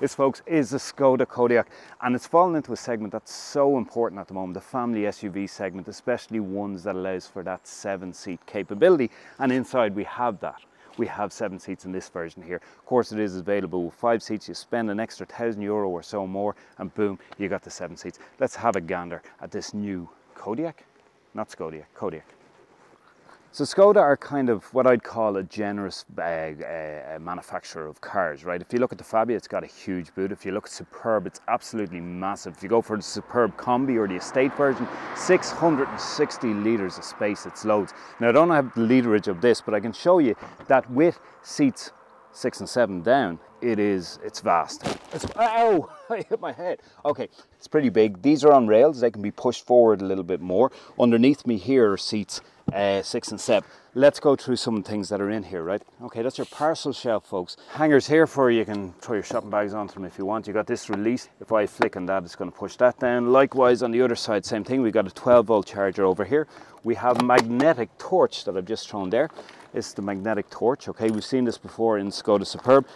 is folks, is the Skoda Kodiaq, And it's fallen into a segment that's so important at the moment, the family SUV segment, especially ones that allows for that seven seat capability. And inside we have that we have seven seats in this version here. Of course, it is available with five seats. You spend an extra thousand euro or so more, and boom, you got the seven seats. Let's have a gander at this new Kodiak, not Skoda, Kodiaq. So Skoda are kind of what I'd call a generous uh, uh, manufacturer of cars, right? If you look at the Fabia, it's got a huge boot. If you look at Superb, it's absolutely massive. If you go for the Superb Combi or the Estate version, 660 litres of space, it's loads. Now I don't have the literage of this, but I can show you that with seats six and seven down, it is, it's vast. It's, ow, I hit my head. Okay, it's pretty big. These are on rails. They can be pushed forward a little bit more. Underneath me here are seats uh, six and seven. Let's go through some things that are in here, right? Okay, that's your parcel shelf, folks. Hangers here for you, can throw your shopping bags onto them if you want. You got this release. If I flick on that, it's going to push that down. Likewise, on the other side, same thing. We've got a 12 volt charger over here. We have magnetic torch that I've just thrown there. It's the magnetic torch, okay? We've seen this before in Skoda Superb.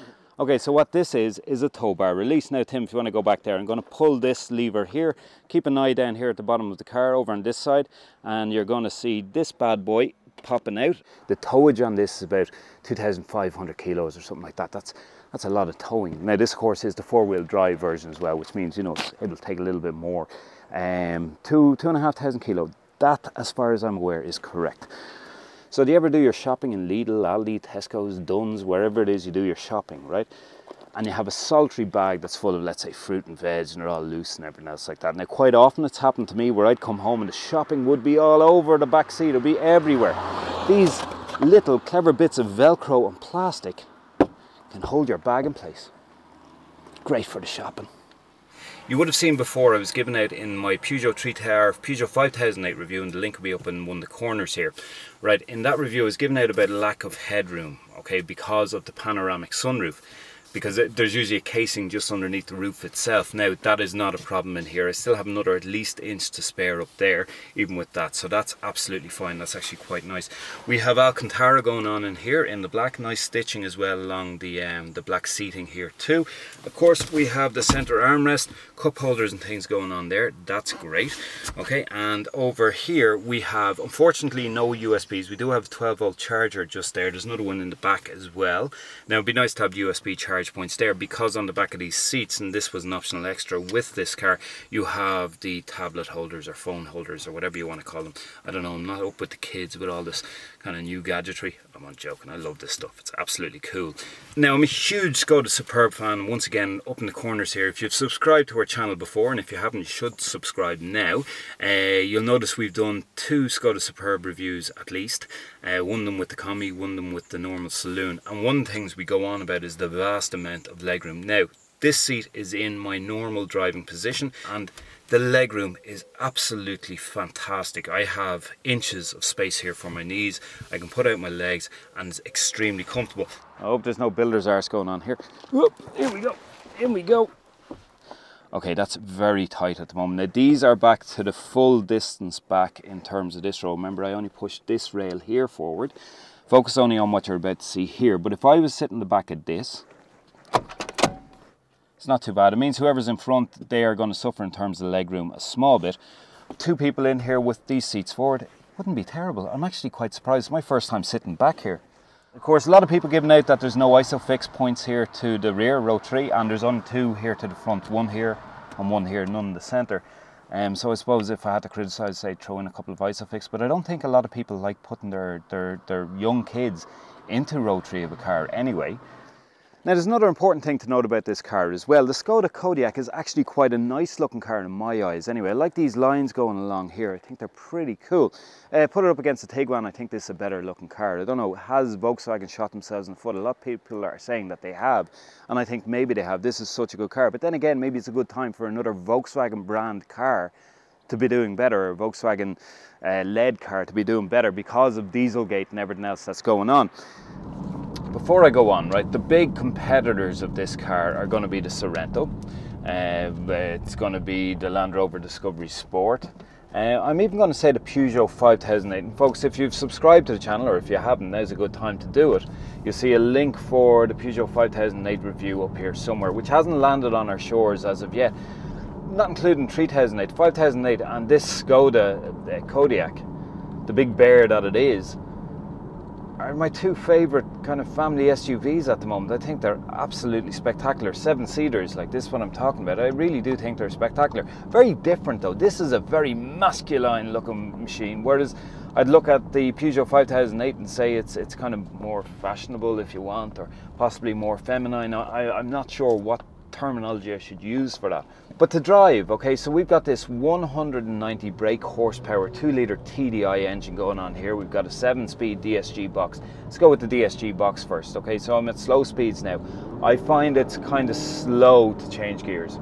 Okay, so what this is, is a tow bar release. Now, Tim, if you want to go back there, I'm going to pull this lever here. Keep an eye down here at the bottom of the car over on this side, and you're going to see this bad boy popping out. The towage on this is about 2,500 kilos or something like that. That's that's a lot of towing. Now, this, of course, is the four-wheel drive version as well, which means, you know, it'll take a little bit more. Um, two, two and a half thousand kilo. That, as far as I'm aware, is correct. So do you ever do your shopping in Lidl, Aldi, Tesco's, Dunnes, wherever it is you do your shopping, right? And you have a sultry bag that's full of, let's say, fruit and veg, and they're all loose and everything else like that. Now, quite often it's happened to me where I'd come home and the shopping would be all over the back seat, it'd be everywhere. These little clever bits of Velcro and plastic can hold your bag in place. Great for the shopping. You would have seen before I was given out in my Peugeot 3 Tower Peugeot 5008 review and the link will be up in one of the corners here. Right, in that review I was given out about lack of headroom, okay, because of the panoramic sunroof because there's usually a casing just underneath the roof itself. Now that is not a problem in here. I still have another at least inch to spare up there even with that so that's absolutely fine. That's actually quite nice. We have Alcantara going on in here in the black. Nice stitching as well along the, um, the black seating here too. Of course we have the center armrest, cup holders and things going on there. That's great. Okay and over here we have unfortunately no USBs. We do have a 12 volt charger just there. There's another one in the back as well. Now it'd be nice to have USB charge charge points there because on the back of these seats and this was an optional extra with this car you have the tablet holders or phone holders or whatever you want to call them. I don't know I'm not up with the kids with all this kind of new gadgetry I'm not joking I love this stuff it's absolutely cool. Now I'm a huge Skoda Superb fan once again up in the corners here if you've subscribed to our channel before and if you haven't you should subscribe now. Uh, you'll notice we've done two Skoda Superb reviews at least. Uh, one of them with the Combi one of them with the normal saloon and one of the things we go on about is the vast amount of legroom. Now, this seat is in my normal driving position and the legroom is absolutely fantastic. I have inches of space here for my knees. I can put out my legs and it's extremely comfortable. I hope there's no builder's arse going on here. Whoop, here we go. In we go. Okay, that's very tight at the moment. Now these are back to the full distance back in terms of this row. Remember, I only pushed this rail here forward. Focus only on what you're about to see here. But if I was sitting the back of this, it's not too bad. It means whoever's in front, they are going to suffer in terms of leg room a small bit. Two people in here with these seats forward wouldn't be terrible. I'm actually quite surprised. It's my first time sitting back here. Of course, a lot of people giving out that there's no ISOFIX points here to the rear, row three, and there's only two here to the front, one here and one here, none in the centre. Um, so I suppose if I had to criticise, say, throw in a couple of ISOFIX, but I don't think a lot of people like putting their, their, their young kids into row three of a car anyway. Now there's another important thing to note about this car as well. The Skoda Kodiaq is actually quite a nice looking car in my eyes anyway. I like these lines going along here. I think they're pretty cool. Uh, put it up against the Tiguan, I think this is a better looking car. I don't know, has Volkswagen shot themselves in the foot? A lot of people are saying that they have. And I think maybe they have. This is such a good car. But then again, maybe it's a good time for another Volkswagen brand car to be doing better, or Volkswagen uh, led car to be doing better because of Dieselgate and everything else that's going on. Before I go on, right, the big competitors of this car are going to be the Sorento. Uh, it's going to be the Land Rover Discovery Sport. Uh, I'm even going to say the Peugeot 5008. And folks, if you've subscribed to the channel, or if you haven't, now's a good time to do it. You'll see a link for the Peugeot 5008 review up here somewhere, which hasn't landed on our shores as of yet. Not including 3008, 5008, and this Skoda uh, Kodiaq, the big bear that it is are my two favourite kind of family SUVs at the moment. I think they're absolutely spectacular. Seven seaters, like this one I'm talking about, I really do think they're spectacular. Very different though. This is a very masculine looking machine, whereas I'd look at the Peugeot 5008 and say it's it's kind of more fashionable if you want, or possibly more feminine. I, I'm not sure what terminology I should use for that. But to drive, okay, so we've got this 190 brake horsepower 2 litre TDI engine going on here. We've got a 7 speed DSG box. Let's go with the DSG box first, okay, so I'm at slow speeds now. I find it's kind of slow to change gears.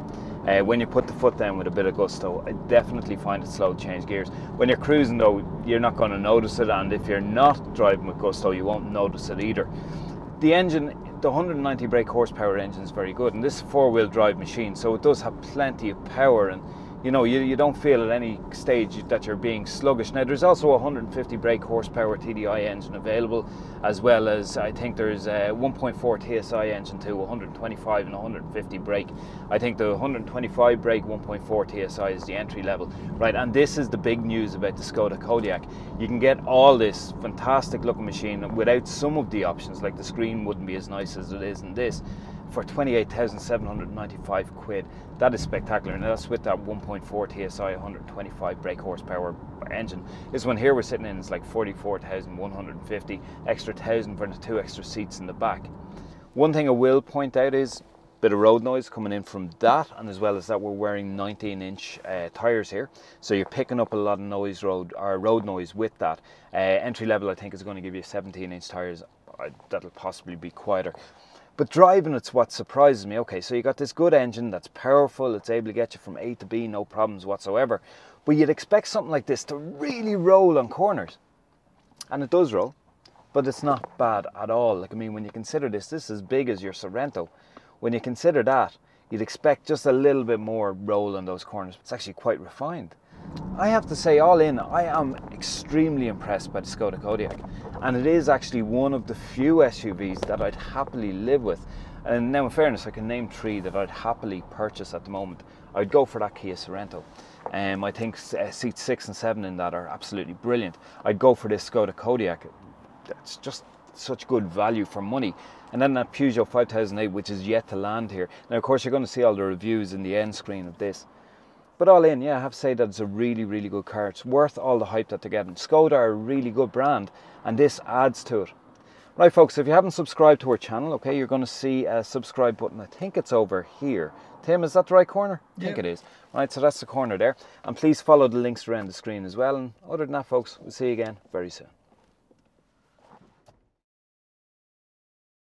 Uh, when you put the foot down with a bit of gusto, I definitely find it slow to change gears. When you're cruising though, you're not going to notice it, and if you're not driving with gusto, you won't notice it either. The engine the 190 brake horsepower engine is very good, and this four-wheel drive machine, so it does have plenty of power and you know, you, you don't feel at any stage that you're being sluggish. Now, there's also a 150 brake horsepower TDI engine available, as well as I think there's a 1.4 TSI engine too, 125 and 150 brake. I think the 125 brake 1.4 TSI is the entry level, right? And this is the big news about the Skoda Kodiaq. You can get all this fantastic looking machine without some of the options, like the screen wouldn't be as nice as it is in this for 28,795 quid. That is spectacular, and that's with that 1.4 TSI 125 brake horsepower engine. This one here we're sitting in is like 44,150, extra thousand for the two extra seats in the back. One thing I will point out is a bit of road noise coming in from that and as well as that we're wearing 19 inch uh, tires here so you're picking up a lot of noise road or road noise with that uh, entry level I think is going to give you 17 inch tires that'll possibly be quieter but driving it's what surprises me. Okay, so you got this good engine that's powerful, it's able to get you from A to B, no problems whatsoever. But you'd expect something like this to really roll on corners. And it does roll, but it's not bad at all. Like I mean, when you consider this, this is as big as your Sorento. When you consider that, you'd expect just a little bit more roll on those corners. It's actually quite refined. I have to say, all in, I am extremely impressed by the Skoda Kodiaq, and it is actually one of the few SUVs that I'd happily live with. And now, in fairness, I can name three that I'd happily purchase at the moment. I'd go for that Kia Sorento. Um, I think uh, seats six and seven in that are absolutely brilliant. I'd go for this Skoda Kodiaq. It's just such good value for money. And then that Peugeot 5008, which is yet to land here. Now, of course, you're going to see all the reviews in the end screen of this. But all in, yeah, I have to say that it's a really, really good car. It's worth all the hype that they're getting. Skoda are a really good brand, and this adds to it. Right, folks, if you haven't subscribed to our channel, okay, you're going to see a subscribe button. I think it's over here. Tim, is that the right corner? I think it is. Right, so that's the corner there. And please follow the links around the screen as well. And other than that, folks, we'll see you again very soon.